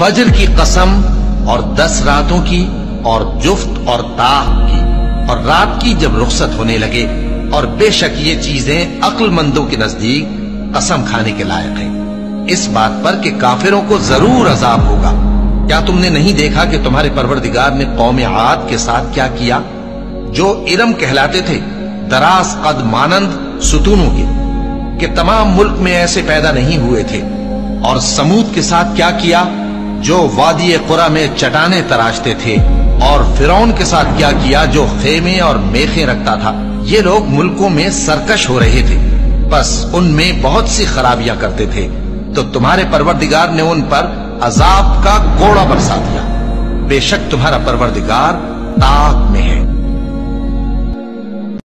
फजर की कसम और दस रातों की और जुफ्त और ताह की। और रात की जब रुखसत होने लगे और बेशक ये चीज़ें अक्लमंदों के नज़दीक कसम खाने के लायक हैं। इस बात पर कि काफिरों को ज़रूर अजाब होगा। क्या तुमने नहीं देखा कि तुम्हारे परवरदिगार ने कौम आद के साथ क्या किया? जो इरम कहलाते थे दराज कद मानंद सुतूनों के, कि तमाम मुल्क में ऐसे पैदा नहीं हुए थे। और समूद के साथ क्या किया? जो वादी कुरा में चटाने तराशते थे और फिर के साथ क्या किया जो खेमे और मेखे रखता था। ये लोग मुल्कों में सरकश हो रहे थे। बस उनमें बहुत सी खराबियाँ करते थे। तो तुम्हारे परवरदिगार ने उन पर अजाब का कोड़ा बरसा दिया। बेशक तुम्हारा परवरदिगार ताक में है।